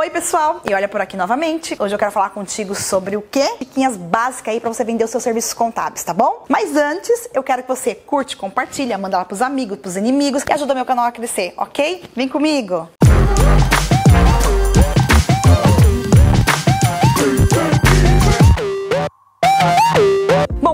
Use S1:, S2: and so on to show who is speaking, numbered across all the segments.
S1: Oi, pessoal! E olha por aqui novamente. Hoje eu quero falar contigo sobre o quê? Diquinhas básicas aí para você vender os seus serviços contábeis, tá bom? Mas antes, eu quero que você curte, compartilha, manda lá pros amigos, pros inimigos e ajuda meu canal a crescer, ok? Vem comigo!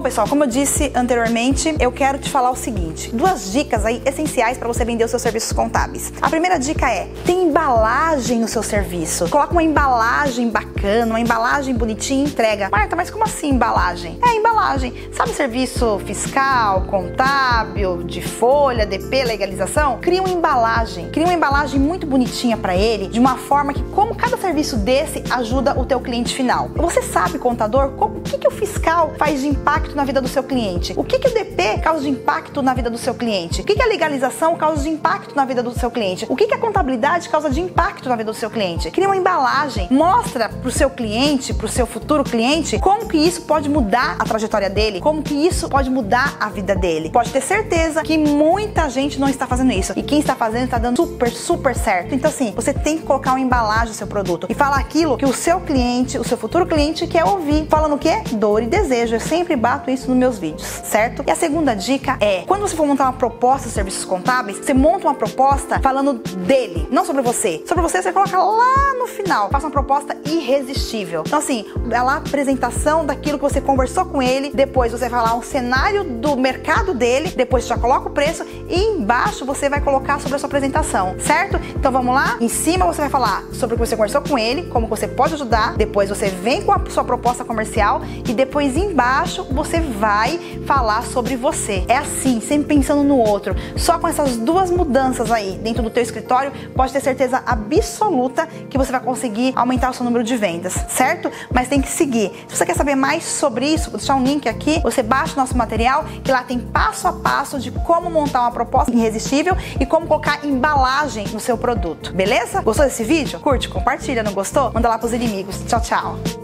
S1: Pessoal, como eu disse anteriormente, eu quero te falar o seguinte: duas dicas aí essenciais para você vender os seus serviços contábeis. A primeira dica é: tem embalagem no seu serviço. Coloca uma embalagem bacana, uma embalagem bonitinha e entrega. Marta, mas como assim embalagem? É embalagem. Sabe serviço fiscal, contábil, de folha, DP, legalização? Cria uma embalagem. Cria uma embalagem muito bonitinha para ele, de uma forma que como cada serviço desse ajuda o teu cliente final. Você sabe, contador, o que, que o fiscal faz de impacto impacto na vida do seu cliente? O que, que o DP causa de impacto na vida do seu cliente? O que, que a legalização causa de impacto na vida do seu cliente? O que, que a contabilidade causa de impacto na vida do seu cliente? Cria uma embalagem, mostra para o seu cliente, para o seu futuro cliente, como que isso pode mudar a trajetória dele, como que isso pode mudar a vida dele. Pode ter certeza que muita gente não está fazendo isso e quem está fazendo está dando super, super certo. Então, assim, você tem que colocar uma embalagem no seu produto e falar aquilo que o seu cliente, o seu futuro cliente quer ouvir. Falando o quê? Dor e desejo. Eu sempre bato bato isso nos meus vídeos, certo? E a segunda dica é, quando você for montar uma proposta de serviços contábeis, você monta uma proposta falando dele, não sobre você. Sobre você você coloca lá no final. Faça uma proposta irresistível. Então assim, é lá a apresentação daquilo que você conversou com ele, depois você vai falar um cenário do mercado dele, depois já coloca o preço e embaixo você vai colocar sobre a sua apresentação, certo? Então vamos lá? Em cima você vai falar sobre o que você conversou com ele, como você pode ajudar, depois você vem com a sua proposta comercial e depois embaixo você você vai falar sobre você. É assim, sempre pensando no outro. Só com essas duas mudanças aí dentro do teu escritório, pode ter certeza absoluta que você vai conseguir aumentar o seu número de vendas, certo? Mas tem que seguir. Se você quer saber mais sobre isso, vou deixar um link aqui, você baixa o nosso material, que lá tem passo a passo de como montar uma proposta irresistível e como colocar embalagem no seu produto. Beleza? Gostou desse vídeo? Curte, compartilha, não gostou? Manda lá pros inimigos. Tchau, tchau.